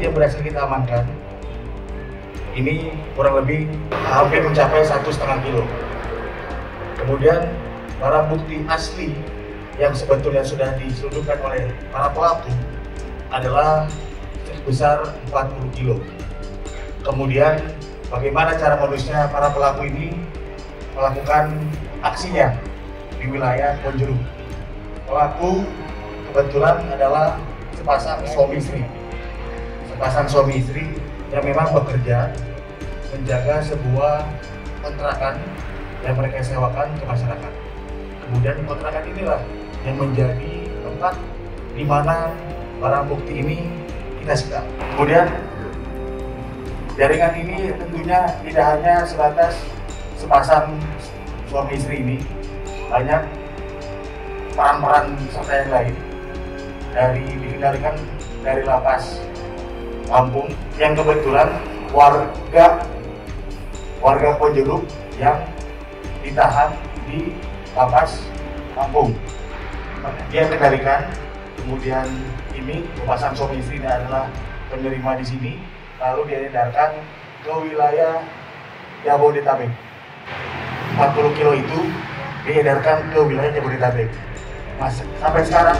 yang berhasil kita amankan ini kurang lebih hampir mencapai satu setengah kilo. Kemudian barang bukti asli yang sebetulnya sudah diselundupkan oleh para pelaku adalah sebesar 40 kilo. Kemudian bagaimana cara modusnya para pelaku ini melakukan aksinya di wilayah Ponjuru. Pelaku kebetulan adalah sepasang suami istri. Sepasang suami istri yang memang bekerja menjaga sebuah kontrakan yang mereka sewakan ke masyarakat. Kemudian kontrakan inilah yang menjadi tempat di mana barang bukti ini kita sita. Kemudian jaringan ini tentunya tidak hanya sebatas sepasang suami istri ini, banyak peran-peran serta yang lain dari dikendalikan dari lapas kampung yang kebetulan warga warga Ponjeruk yang ditahan di lapas kampung. Dia kendalikan, kemudian ini pasang suami istri adalah penerima di sini, lalu dia edarkan ke wilayah Jabodetabek. 40 kilo itu diedarkan ke wilayah Jabodetabek. Mas, sampai sekarang